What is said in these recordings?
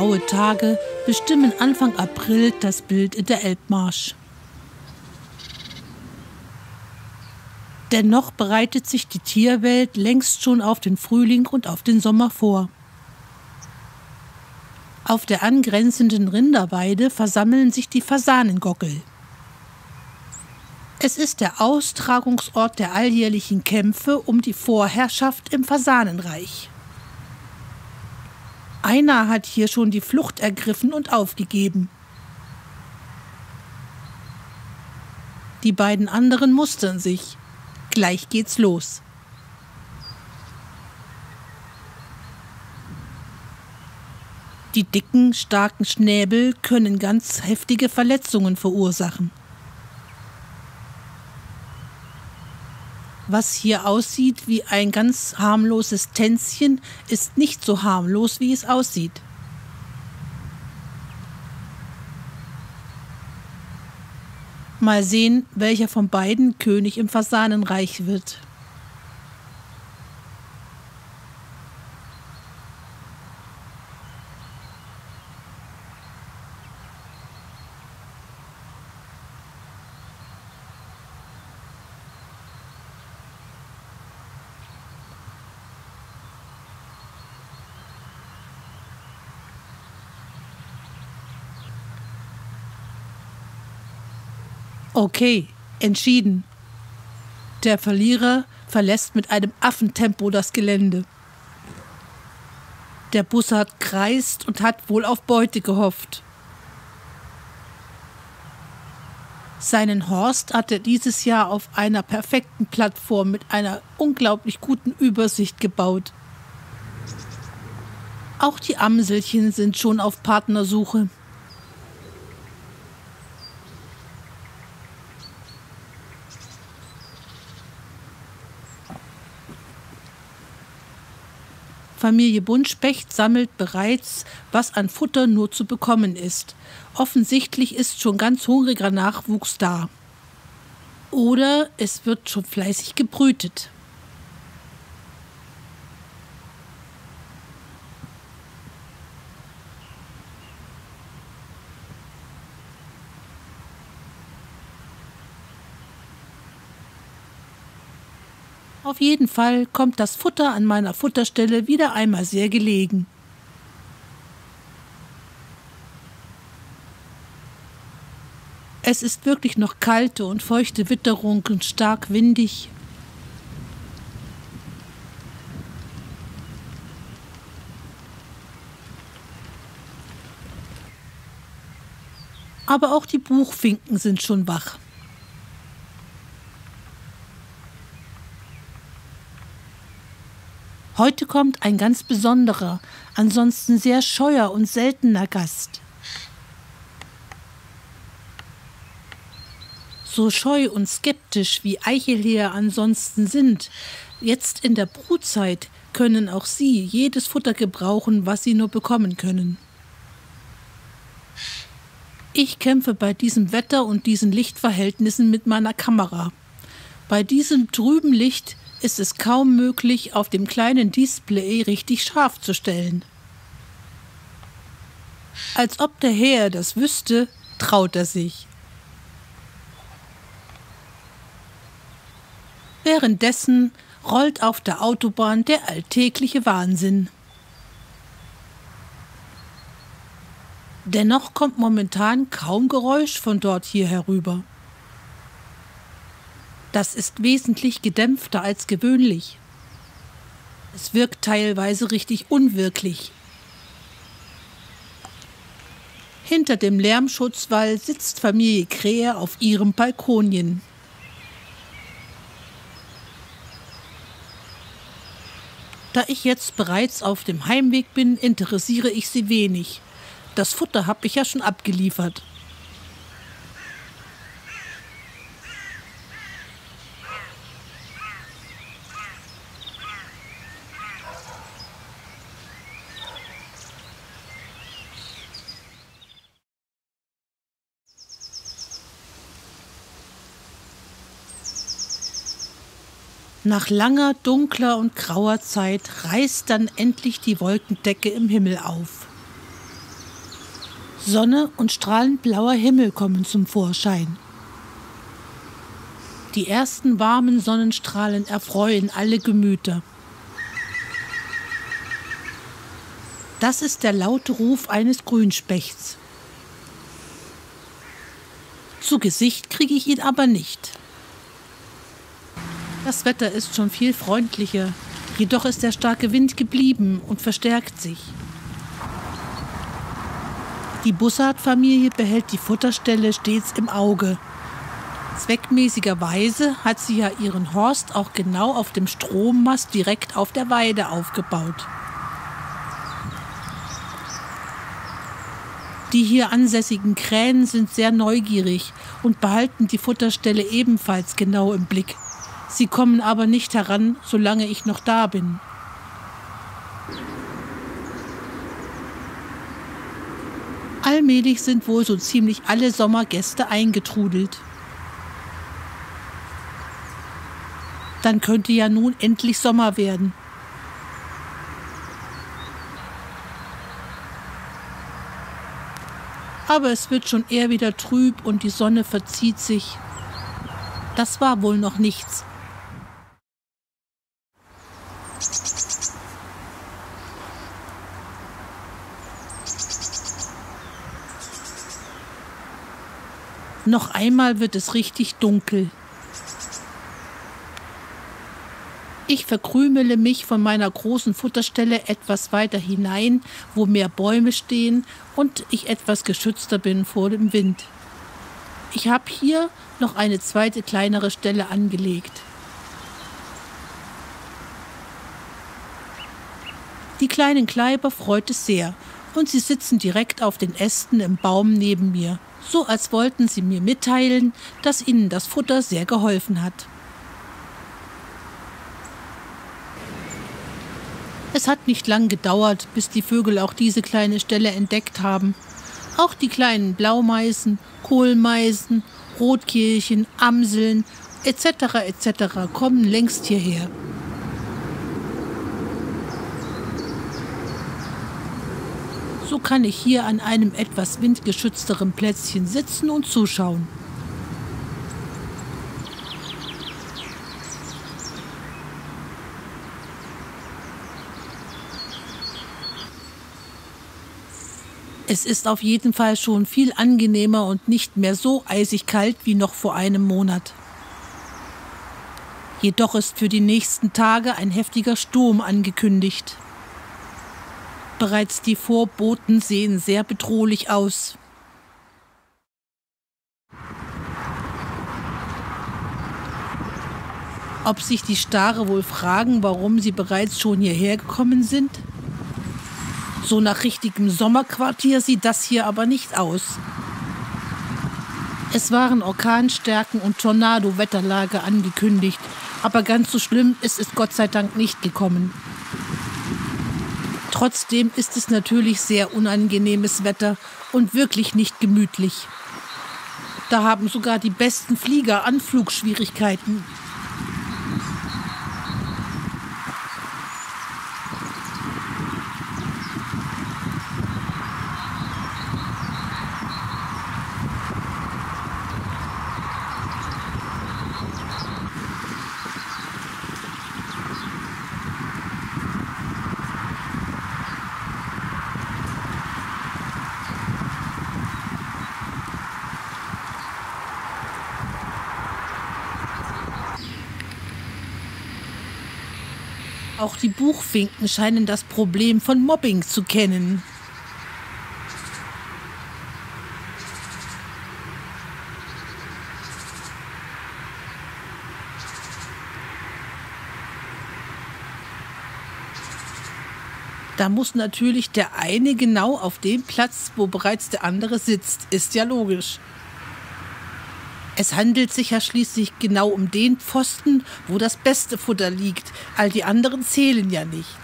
graue Tage bestimmen Anfang April das Bild in der Elbmarsch. Dennoch bereitet sich die Tierwelt längst schon auf den Frühling und auf den Sommer vor. Auf der angrenzenden Rinderweide versammeln sich die Fasanengockel. Es ist der Austragungsort der alljährlichen Kämpfe um die Vorherrschaft im Fasanenreich. Einer hat hier schon die Flucht ergriffen und aufgegeben. Die beiden anderen mustern sich. Gleich geht's los. Die dicken, starken Schnäbel können ganz heftige Verletzungen verursachen. Was hier aussieht wie ein ganz harmloses Tänzchen, ist nicht so harmlos, wie es aussieht. Mal sehen, welcher von beiden König im Fasanenreich wird. Okay, entschieden. Der Verlierer verlässt mit einem Affentempo das Gelände. Der Bussard kreist und hat wohl auf Beute gehofft. Seinen Horst hat er dieses Jahr auf einer perfekten Plattform mit einer unglaublich guten Übersicht gebaut. Auch die Amselchen sind schon auf Partnersuche. Familie Buntspecht sammelt bereits, was an Futter nur zu bekommen ist. Offensichtlich ist schon ganz hungriger Nachwuchs da. Oder es wird schon fleißig gebrütet. Auf jeden Fall kommt das Futter an meiner Futterstelle wieder einmal sehr gelegen. Es ist wirklich noch kalte und feuchte Witterung und stark windig. Aber auch die Buchfinken sind schon wach. Heute kommt ein ganz besonderer, ansonsten sehr scheuer und seltener Gast. So scheu und skeptisch wie Eichelheer ansonsten sind, jetzt in der Brutzeit können auch sie jedes Futter gebrauchen, was sie nur bekommen können. Ich kämpfe bei diesem Wetter und diesen Lichtverhältnissen mit meiner Kamera. Bei diesem trüben Licht ist es kaum möglich, auf dem kleinen Display richtig scharf zu stellen. Als ob der Herr das wüsste, traut er sich. Währenddessen rollt auf der Autobahn der alltägliche Wahnsinn. Dennoch kommt momentan kaum Geräusch von dort hier herüber. Das ist wesentlich gedämpfter als gewöhnlich. Es wirkt teilweise richtig unwirklich. Hinter dem Lärmschutzwall sitzt Familie Krähe auf ihrem Balkonien. Da ich jetzt bereits auf dem Heimweg bin, interessiere ich sie wenig. Das Futter habe ich ja schon abgeliefert. Nach langer, dunkler und grauer Zeit reißt dann endlich die Wolkendecke im Himmel auf. Sonne und strahlend blauer Himmel kommen zum Vorschein. Die ersten warmen Sonnenstrahlen erfreuen alle Gemüter. Das ist der laute Ruf eines Grünspechts. Zu Gesicht kriege ich ihn aber nicht. Das Wetter ist schon viel freundlicher, jedoch ist der starke Wind geblieben und verstärkt sich. Die Bussard-Familie behält die Futterstelle stets im Auge. Zweckmäßigerweise hat sie ja ihren Horst auch genau auf dem Strommast direkt auf der Weide aufgebaut. Die hier ansässigen Krähen sind sehr neugierig und behalten die Futterstelle ebenfalls genau im Blick. Sie kommen aber nicht heran, solange ich noch da bin. Allmählich sind wohl so ziemlich alle Sommergäste eingetrudelt. Dann könnte ja nun endlich Sommer werden. Aber es wird schon eher wieder trüb und die Sonne verzieht sich. Das war wohl noch nichts. Noch einmal wird es richtig dunkel. Ich verkrümele mich von meiner großen Futterstelle etwas weiter hinein, wo mehr Bäume stehen und ich etwas geschützter bin vor dem Wind. Ich habe hier noch eine zweite kleinere Stelle angelegt. Die kleinen Kleiber freut es sehr und sie sitzen direkt auf den Ästen im Baum neben mir, so als wollten sie mir mitteilen, dass ihnen das Futter sehr geholfen hat. Es hat nicht lang gedauert, bis die Vögel auch diese kleine Stelle entdeckt haben. Auch die kleinen Blaumeisen, Kohlmeisen, Rotkehlchen, Amseln etc. etc. kommen längst hierher. So kann ich hier an einem etwas windgeschützteren Plätzchen sitzen und zuschauen. Es ist auf jeden Fall schon viel angenehmer und nicht mehr so eisig kalt wie noch vor einem Monat. Jedoch ist für die nächsten Tage ein heftiger Sturm angekündigt. Bereits die Vorboten sehen sehr bedrohlich aus. Ob sich die Stare wohl fragen, warum sie bereits schon hierher gekommen sind? So nach richtigem Sommerquartier sieht das hier aber nicht aus. Es waren Orkanstärken und Tornado-Wetterlage angekündigt, aber ganz so schlimm ist es Gott sei Dank nicht gekommen. Trotzdem ist es natürlich sehr unangenehmes Wetter und wirklich nicht gemütlich. Da haben sogar die besten Flieger Anflugschwierigkeiten. Auch die Buchfinken scheinen das Problem von Mobbing zu kennen. Da muss natürlich der eine genau auf dem Platz, wo bereits der andere sitzt. Ist ja logisch. Es handelt sich ja schließlich genau um den Pfosten, wo das beste Futter liegt. All die anderen zählen ja nicht.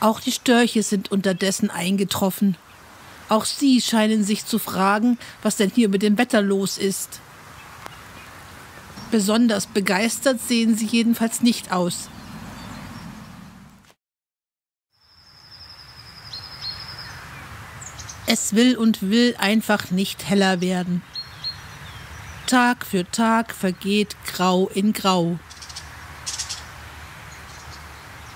Auch die Störche sind unterdessen eingetroffen auch sie scheinen sich zu fragen, was denn hier mit dem Wetter los ist. Besonders begeistert sehen sie jedenfalls nicht aus. Es will und will einfach nicht heller werden. Tag für Tag vergeht Grau in Grau.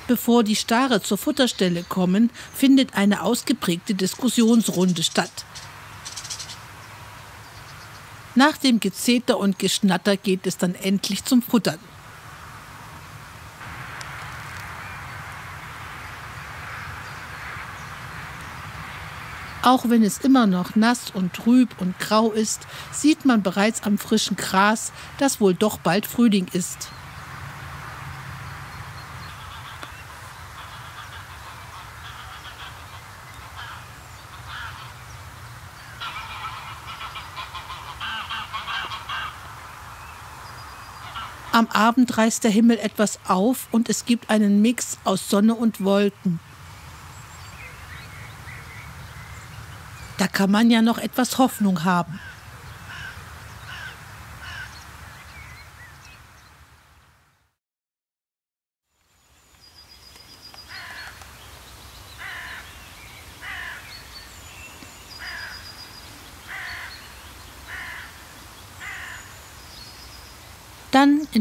Bevor die Stare zur Futterstelle kommen, findet eine ausgeprägte Diskussionsrunde statt. Nach dem Gezeter und Geschnatter geht es dann endlich zum Futtern. Auch wenn es immer noch nass und trüb und grau ist, sieht man bereits am frischen Gras, dass wohl doch bald Frühling ist. Am Abend reißt der Himmel etwas auf und es gibt einen Mix aus Sonne und Wolken. Da kann man ja noch etwas Hoffnung haben.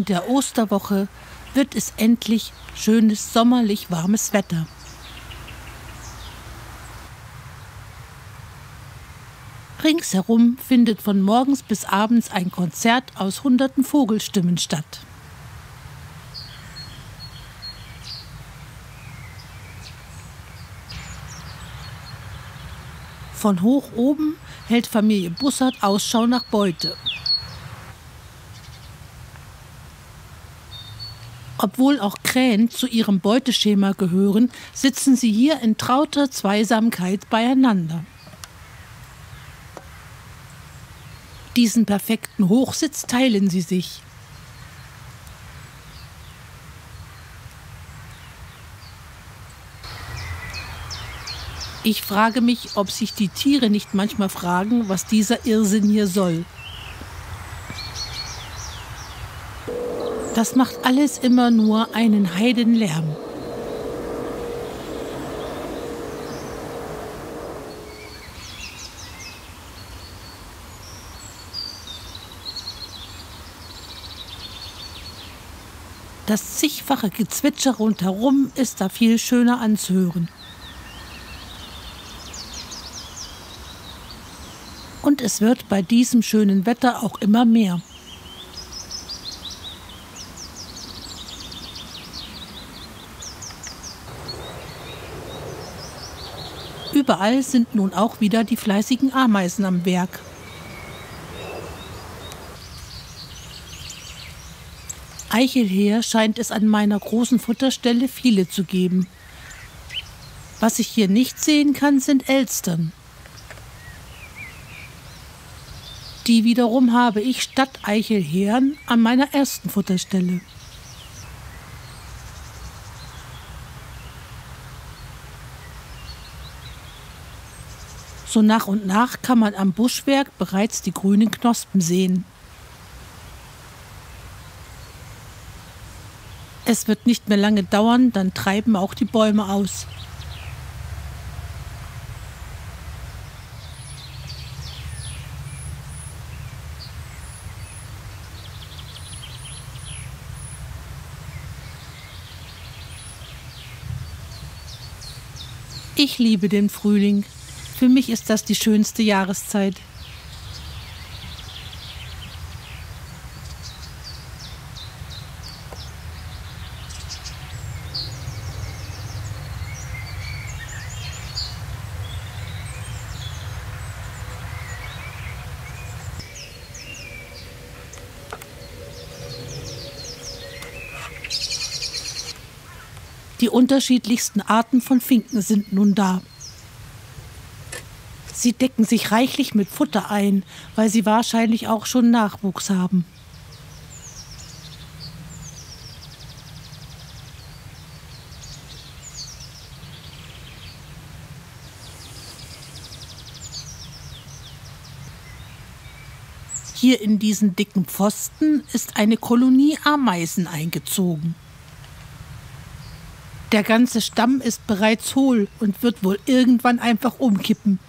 In der Osterwoche wird es endlich schönes sommerlich warmes Wetter. Ringsherum findet von morgens bis abends ein Konzert aus hunderten Vogelstimmen statt. Von hoch oben hält Familie Bussard Ausschau nach Beute. Obwohl auch Krähen zu ihrem Beuteschema gehören, sitzen sie hier in trauter Zweisamkeit beieinander. Diesen perfekten Hochsitz teilen sie sich. Ich frage mich, ob sich die Tiere nicht manchmal fragen, was dieser Irrsinn hier soll. Das macht alles immer nur einen Heidenlärm. Das zigfache Gezwitscher rundherum ist da viel schöner anzuhören. Und es wird bei diesem schönen Wetter auch immer mehr. Überall sind nun auch wieder die fleißigen Ameisen am Werk. Eichelher scheint es an meiner großen Futterstelle viele zu geben. Was ich hier nicht sehen kann, sind Elstern. Die wiederum habe ich statt Eichelhären an meiner ersten Futterstelle. So nach und nach kann man am Buschwerk bereits die grünen Knospen sehen. Es wird nicht mehr lange dauern, dann treiben auch die Bäume aus. Ich liebe den Frühling. Für mich ist das die schönste Jahreszeit. Die unterschiedlichsten Arten von Finken sind nun da. Sie decken sich reichlich mit Futter ein, weil sie wahrscheinlich auch schon Nachwuchs haben. Hier in diesen dicken Pfosten ist eine Kolonie Ameisen eingezogen. Der ganze Stamm ist bereits hohl und wird wohl irgendwann einfach umkippen,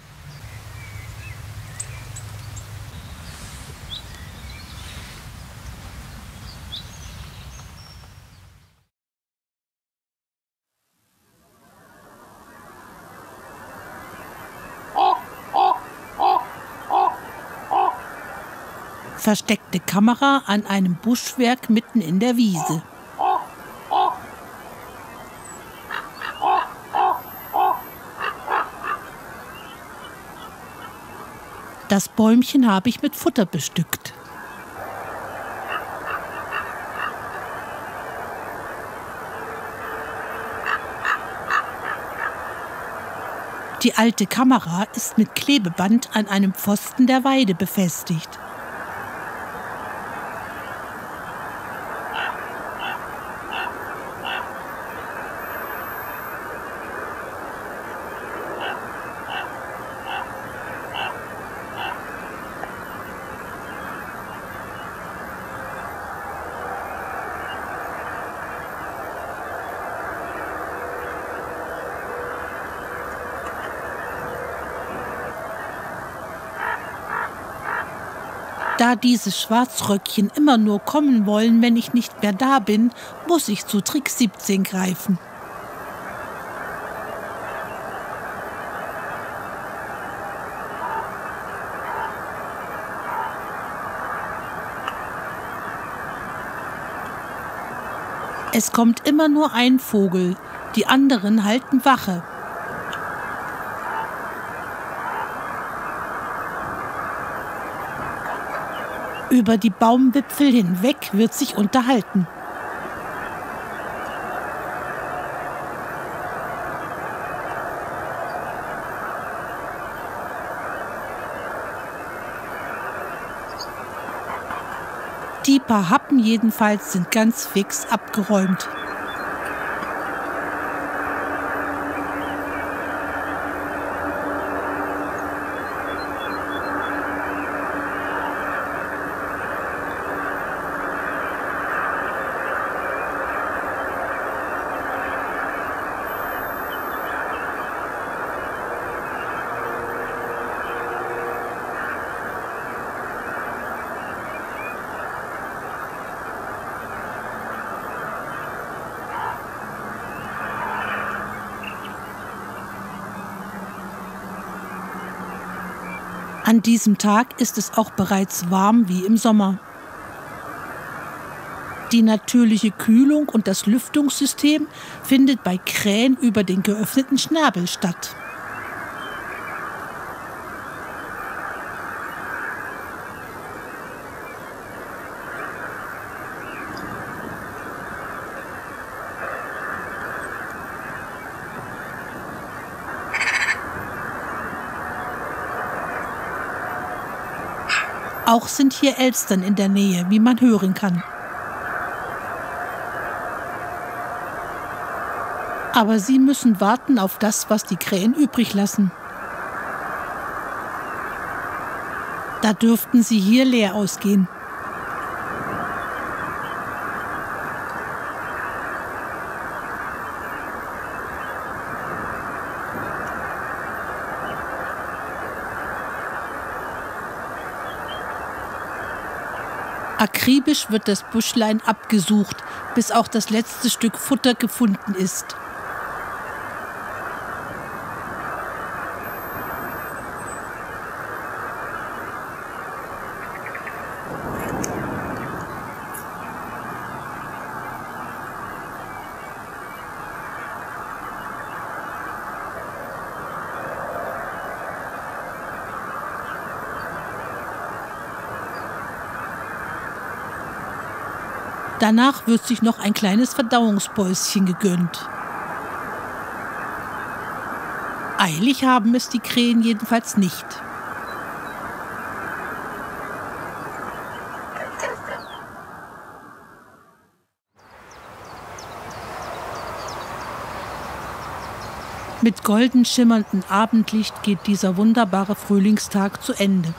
versteckte Kamera an einem Buschwerk mitten in der Wiese. Das Bäumchen habe ich mit Futter bestückt. Die alte Kamera ist mit Klebeband an einem Pfosten der Weide befestigt. Da diese Schwarzröckchen immer nur kommen wollen, wenn ich nicht mehr da bin, muss ich zu Trick 17 greifen. Es kommt immer nur ein Vogel, die anderen halten Wache. Über die Baumwipfel hinweg wird sich unterhalten. Die paar Happen jedenfalls sind ganz fix abgeräumt. An diesem Tag ist es auch bereits warm wie im Sommer. Die natürliche Kühlung und das Lüftungssystem findet bei Krähen über den geöffneten Schnabel statt. Auch sind hier Elstern in der Nähe, wie man hören kann. Aber sie müssen warten auf das, was die Krähen übrig lassen. Da dürften sie hier leer ausgehen. Akribisch wird das Büschlein abgesucht, bis auch das letzte Stück Futter gefunden ist. Danach wird sich noch ein kleines Verdauungspäuschen gegönnt. Eilig haben es die Krähen jedenfalls nicht. Mit golden schimmerndem Abendlicht geht dieser wunderbare Frühlingstag zu Ende.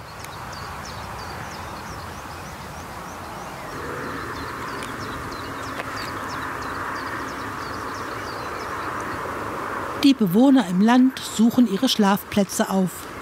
Die Bewohner im Land suchen ihre Schlafplätze auf.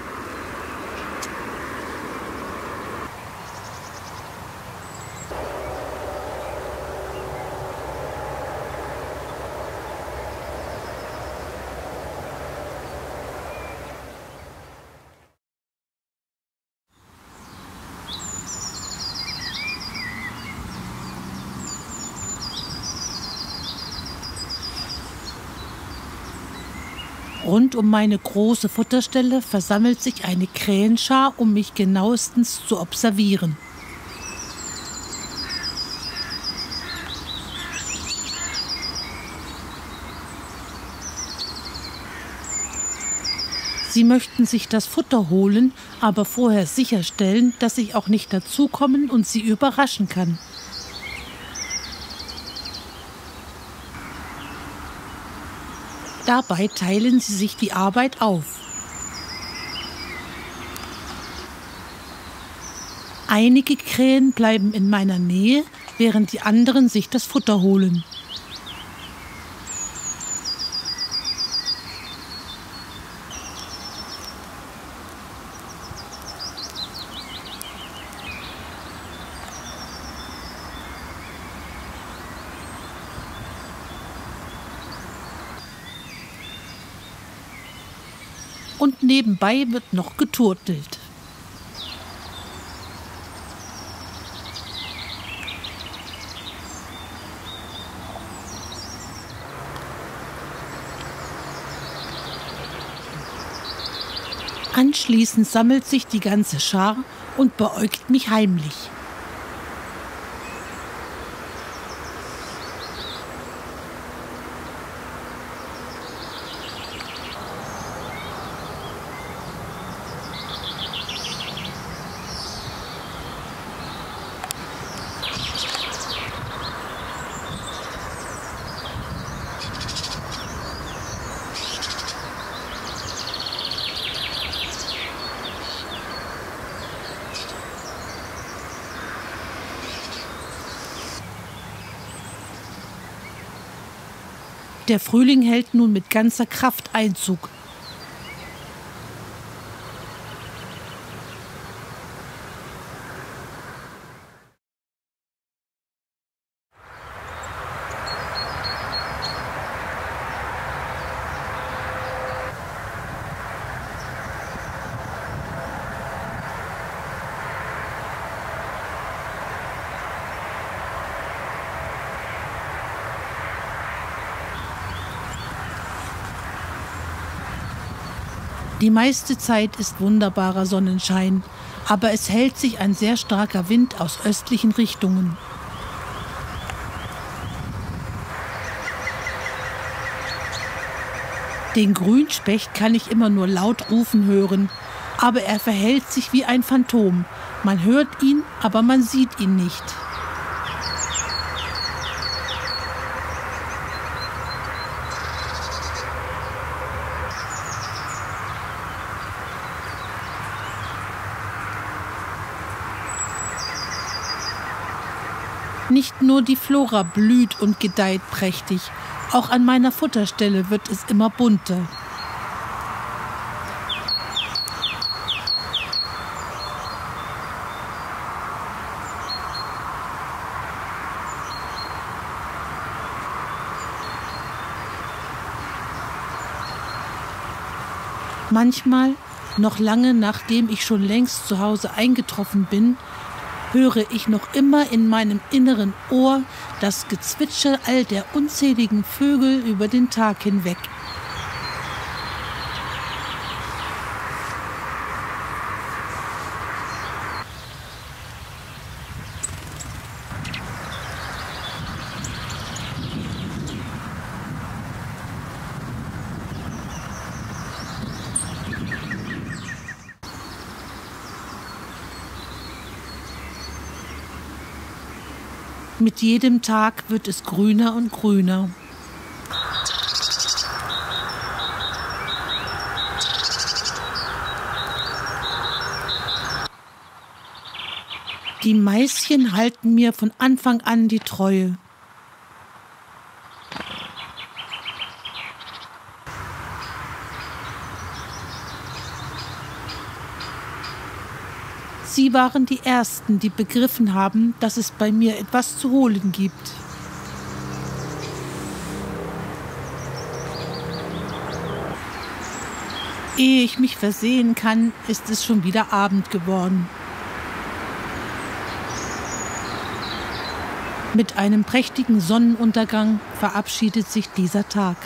Um meine große Futterstelle versammelt sich eine Krähenschar, um mich genauestens zu observieren. Sie möchten sich das Futter holen, aber vorher sicherstellen, dass ich auch nicht dazukommen und sie überraschen kann. Dabei teilen sie sich die Arbeit auf. Einige Krähen bleiben in meiner Nähe, während die anderen sich das Futter holen. und nebenbei wird noch geturtelt. Anschließend sammelt sich die ganze Schar und beäugt mich heimlich. Der Frühling hält nun mit ganzer Kraft Einzug. Die meiste Zeit ist wunderbarer Sonnenschein, aber es hält sich ein sehr starker Wind aus östlichen Richtungen. Den Grünspecht kann ich immer nur laut rufen hören, aber er verhält sich wie ein Phantom. Man hört ihn, aber man sieht ihn nicht. Nur die Flora blüht und gedeiht prächtig, auch an meiner Futterstelle wird es immer bunter. Manchmal, noch lange nachdem ich schon längst zu Hause eingetroffen bin, höre ich noch immer in meinem inneren Ohr das Gezwitscher all der unzähligen Vögel über den Tag hinweg. Mit jedem Tag wird es grüner und grüner. Die Maischen halten mir von Anfang an die Treue. Waren die Ersten, die begriffen haben, dass es bei mir etwas zu holen gibt. Ehe ich mich versehen kann, ist es schon wieder Abend geworden. Mit einem prächtigen Sonnenuntergang verabschiedet sich dieser Tag.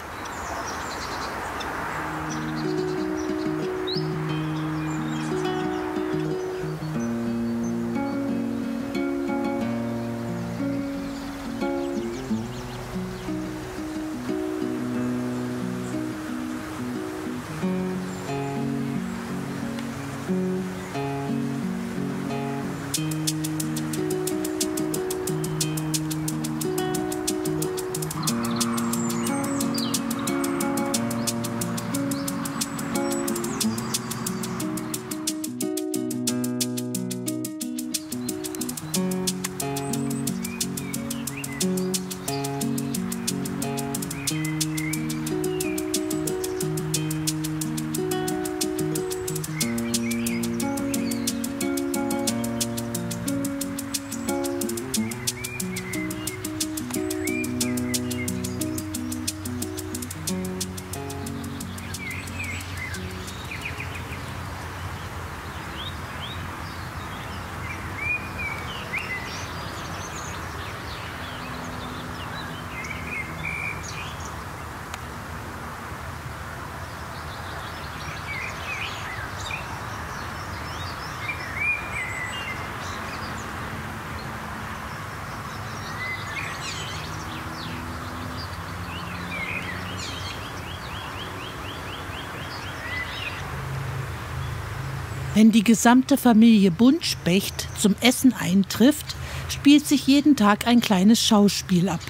Wenn die gesamte Familie Buntspecht zum Essen eintrifft, spielt sich jeden Tag ein kleines Schauspiel ab.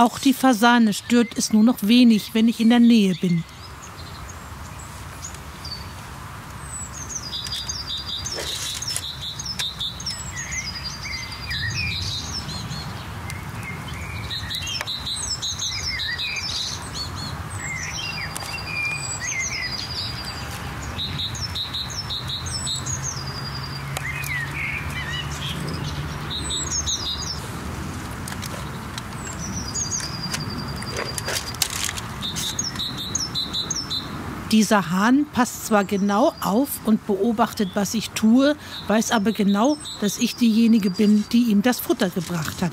Auch die Fasane stört es nur noch wenig, wenn ich in der Nähe bin. Dieser Hahn passt zwar genau auf und beobachtet, was ich tue, weiß aber genau, dass ich diejenige bin, die ihm das Futter gebracht hat.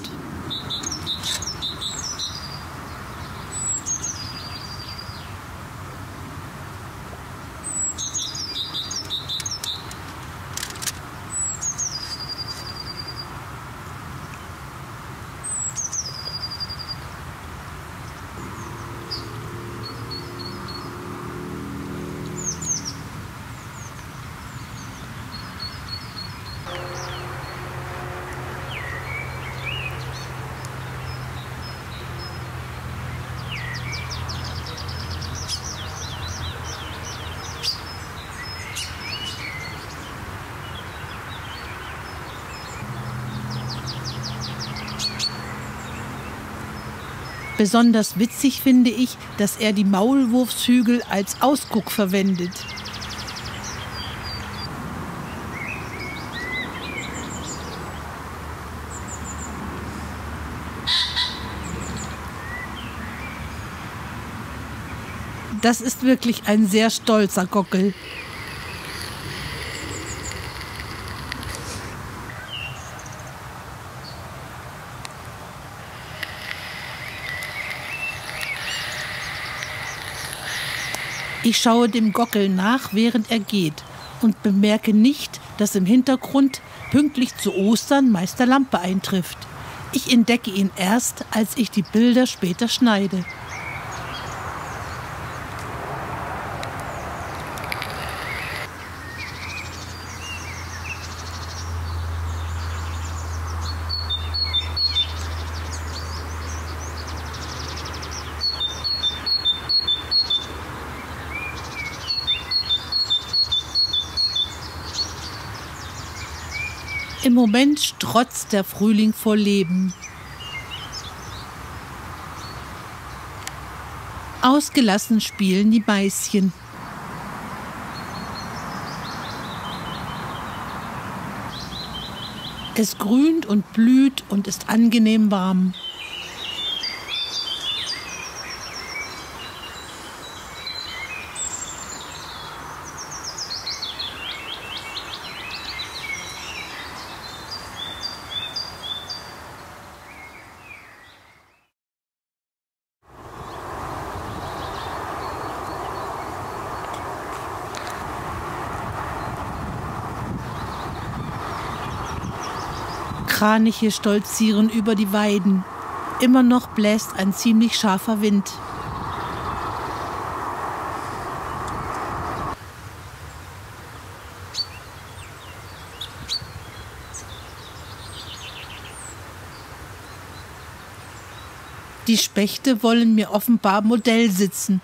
Besonders witzig finde ich, dass er die Maulwurfshügel als Ausguck verwendet. Das ist wirklich ein sehr stolzer Gockel. Ich schaue dem Gockel nach, während er geht und bemerke nicht, dass im Hintergrund pünktlich zu Ostern Meister Lampe eintrifft. Ich entdecke ihn erst, als ich die Bilder später schneide. Moment strotzt der Frühling vor Leben. Ausgelassen spielen die Meischen. Es grünt und blüht und ist angenehm warm. Kraniche stolzieren über die Weiden. Immer noch bläst ein ziemlich scharfer Wind. Die Spechte wollen mir offenbar Modell sitzen.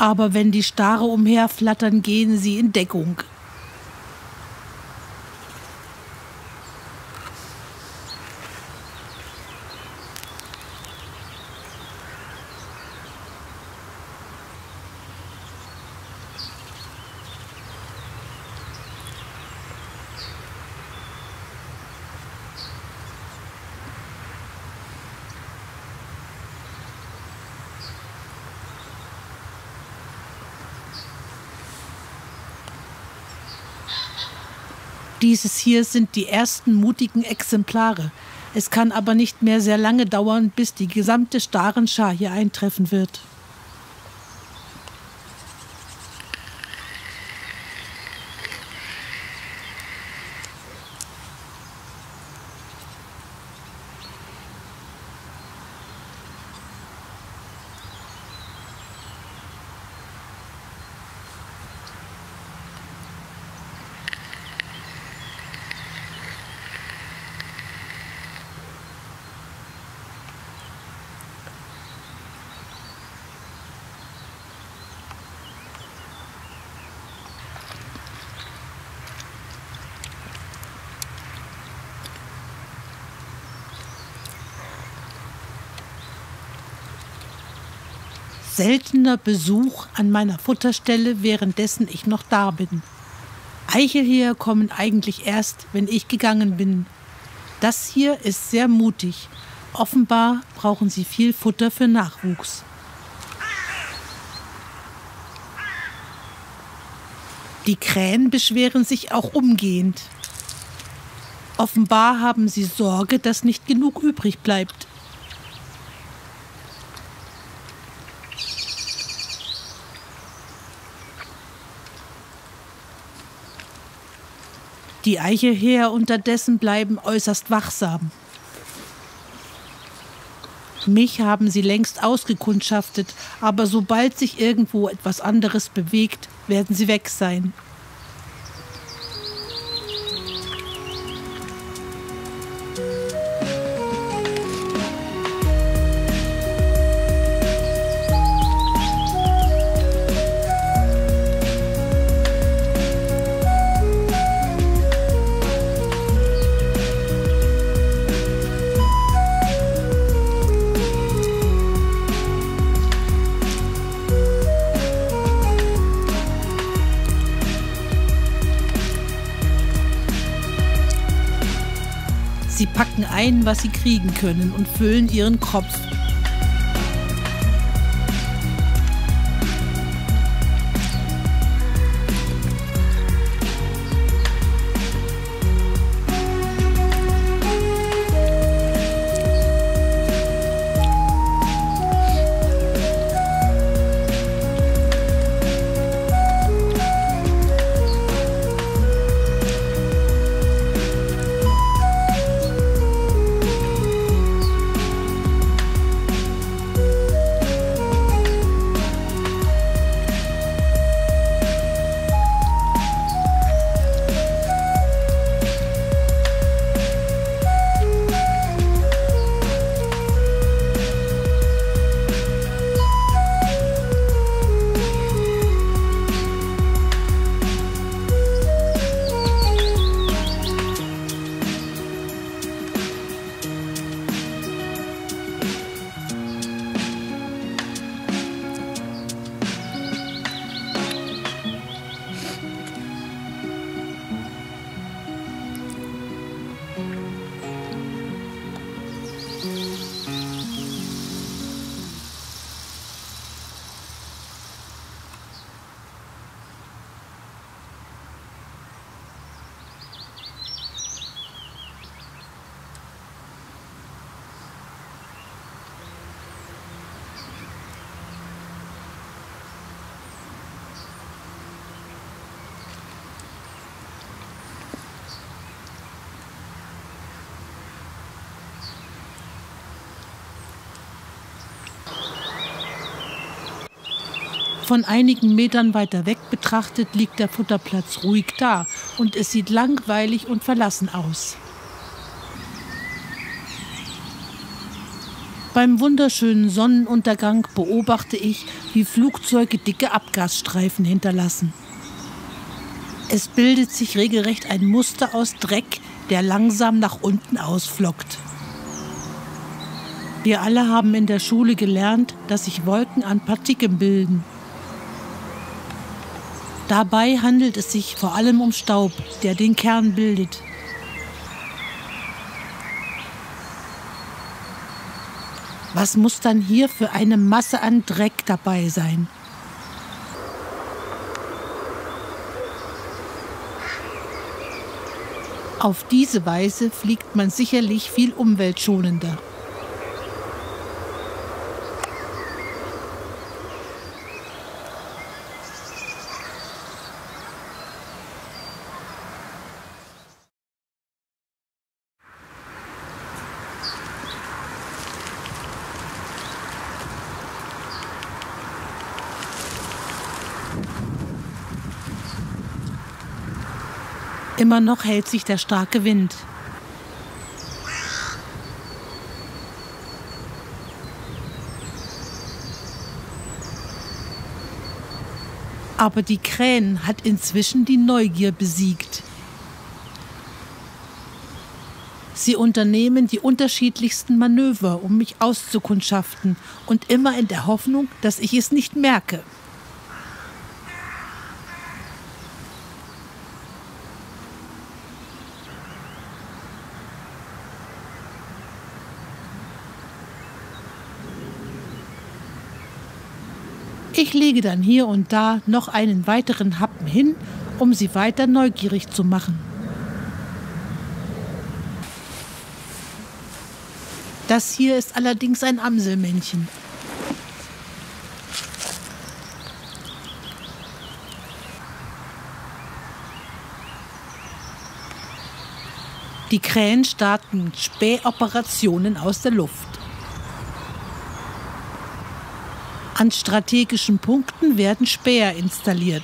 Aber wenn die Stare umherflattern, gehen sie in Deckung. Dieses hier sind die ersten mutigen Exemplare. Es kann aber nicht mehr sehr lange dauern, bis die gesamte Starenschar hier eintreffen wird. Seltener Besuch an meiner Futterstelle, währenddessen ich noch da bin. Eichelheer kommen eigentlich erst, wenn ich gegangen bin. Das hier ist sehr mutig. Offenbar brauchen sie viel Futter für Nachwuchs. Die Krähen beschweren sich auch umgehend. Offenbar haben sie Sorge, dass nicht genug übrig bleibt. Die Eichelheer unterdessen bleiben äußerst wachsam. Mich haben sie längst ausgekundschaftet, aber sobald sich irgendwo etwas anderes bewegt, werden sie weg sein. Ein, was sie kriegen können und füllen ihren Kopf. Von einigen Metern weiter weg betrachtet liegt der Futterplatz ruhig da und es sieht langweilig und verlassen aus. Beim wunderschönen Sonnenuntergang beobachte ich, wie Flugzeuge dicke Abgasstreifen hinterlassen. Es bildet sich regelrecht ein Muster aus Dreck, der langsam nach unten ausflockt. Wir alle haben in der Schule gelernt, dass sich Wolken an Partikeln bilden. Dabei handelt es sich vor allem um Staub, der den Kern bildet. Was muss dann hier für eine Masse an Dreck dabei sein? Auf diese Weise fliegt man sicherlich viel umweltschonender. Immer noch hält sich der starke Wind. Aber die Krähen hat inzwischen die Neugier besiegt. Sie unternehmen die unterschiedlichsten Manöver, um mich auszukundschaften und immer in der Hoffnung, dass ich es nicht merke. Ich lege dann hier und da noch einen weiteren Happen hin, um sie weiter neugierig zu machen. Das hier ist allerdings ein Amselmännchen. Die Krähen starten Spähoperationen aus der Luft. An strategischen Punkten werden Späher installiert.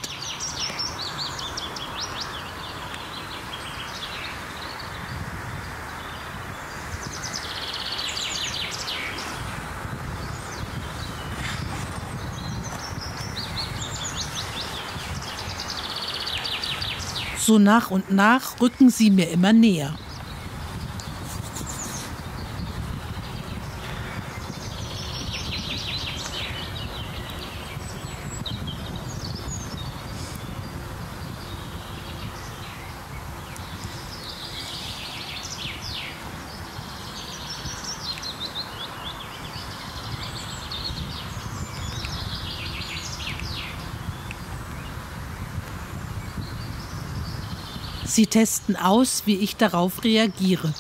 So nach und nach rücken sie mir immer näher. Sie testen aus, wie ich darauf reagiere.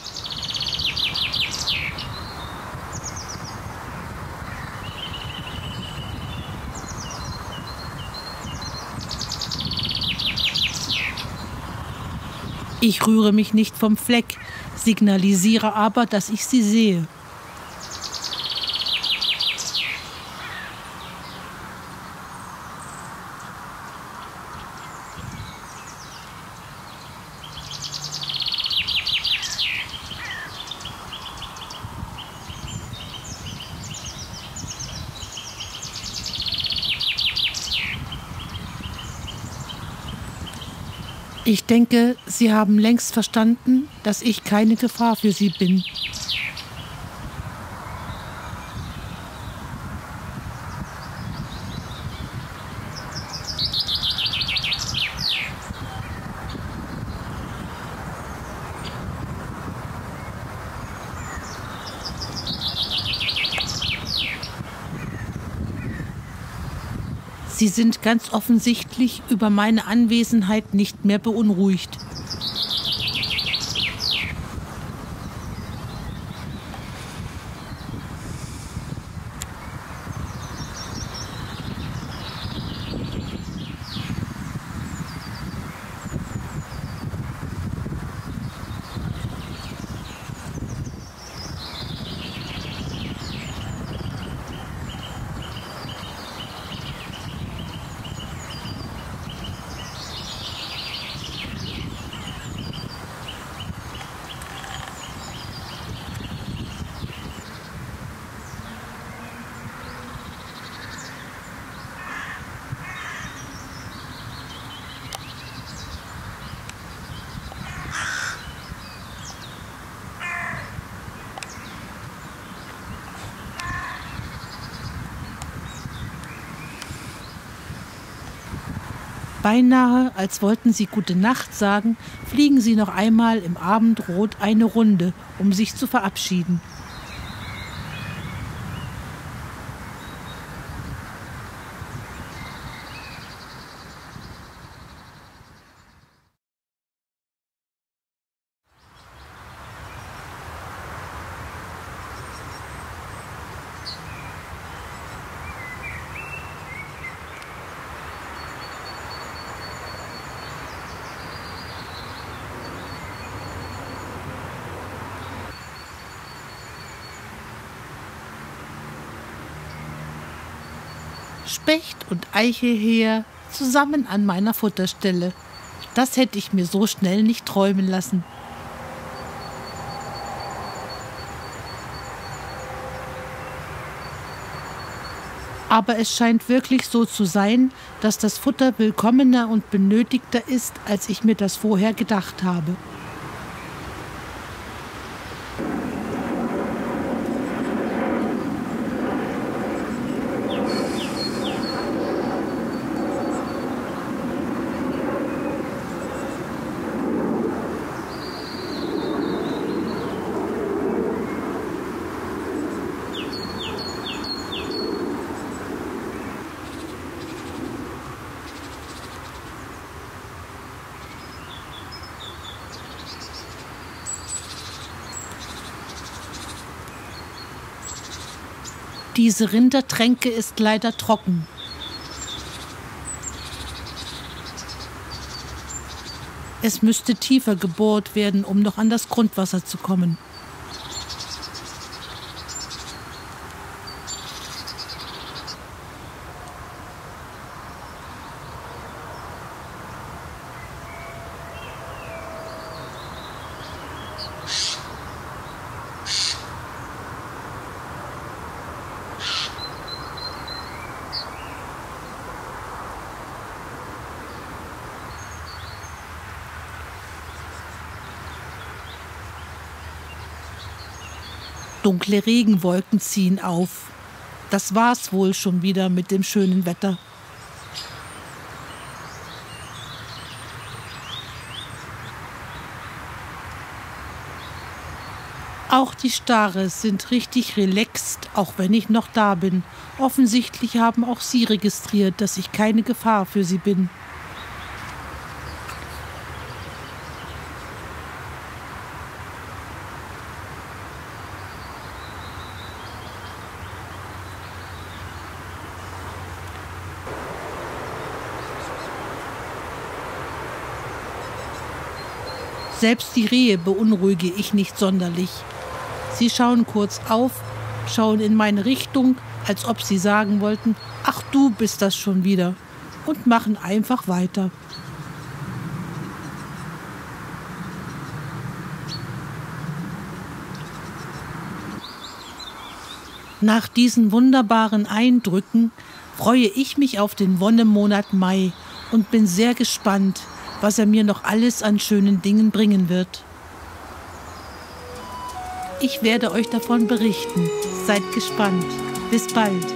Ich rühre mich nicht vom Fleck, signalisiere aber, dass ich sie sehe. Denke, Sie haben längst verstanden, dass ich keine Gefahr für Sie bin. Sie sind ganz offensichtlich über meine Anwesenheit nicht mehr beunruhigt. Beinahe, als wollten sie Gute Nacht sagen, fliegen sie noch einmal im Abendrot eine Runde, um sich zu verabschieden. Specht und Eichelheer zusammen an meiner Futterstelle. Das hätte ich mir so schnell nicht träumen lassen. Aber es scheint wirklich so zu sein, dass das Futter willkommener und benötigter ist, als ich mir das vorher gedacht habe. Diese Rindertränke ist leider trocken. Es müsste tiefer gebohrt werden, um noch an das Grundwasser zu kommen. Dunkle Regenwolken ziehen auf. Das war's wohl schon wieder mit dem schönen Wetter. Auch die Starre sind richtig relaxed, auch wenn ich noch da bin. Offensichtlich haben auch sie registriert, dass ich keine Gefahr für sie bin. Selbst die Rehe beunruhige ich nicht sonderlich. Sie schauen kurz auf, schauen in meine Richtung, als ob sie sagen wollten, ach du bist das schon wieder, und machen einfach weiter. Nach diesen wunderbaren Eindrücken freue ich mich auf den Wonnemonat Mai und bin sehr gespannt, was er mir noch alles an schönen Dingen bringen wird. Ich werde euch davon berichten. Seid gespannt. Bis bald.